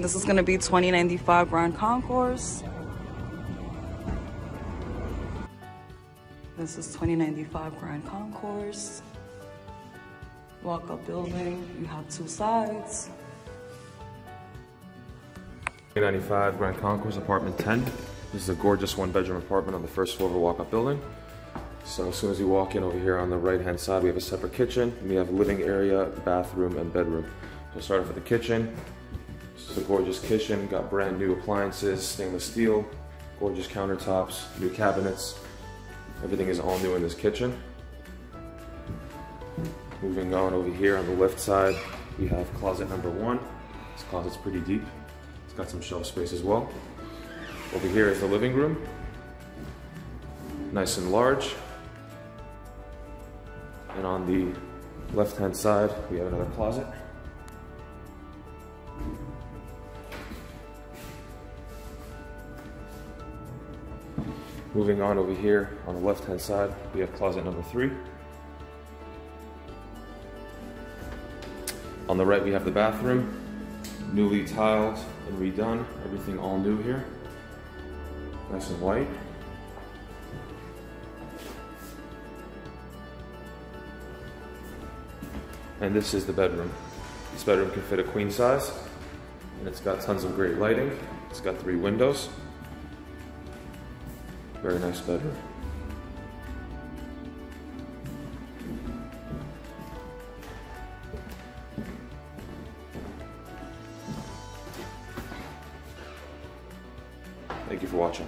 This is gonna be 2095 Grand Concourse. This is 2095 Grand Concourse. Walk-up building, you have two sides. 2095 Grand Concourse, apartment 10. This is a gorgeous one bedroom apartment on the first floor of a walk up building. So as soon as you walk in over here on the right hand side, we have a separate kitchen. We have living area, bathroom, and bedroom. So start off with the kitchen. This is a gorgeous kitchen, got brand new appliances, stainless steel, gorgeous countertops, new cabinets. Everything is all new in this kitchen. Moving on over here on the left side, we have closet number one. This closet's pretty deep. It's got some shelf space as well. Over here is the living room. Nice and large. And on the left-hand side, we have another closet. Moving on over here, on the left-hand side, we have closet number three. On the right, we have the bathroom, newly tiled and redone. Everything all new here. Nice and white. And this is the bedroom. This bedroom can fit a queen size, and it's got tons of great lighting. It's got three windows. Very nice bedroom. Thank you for watching.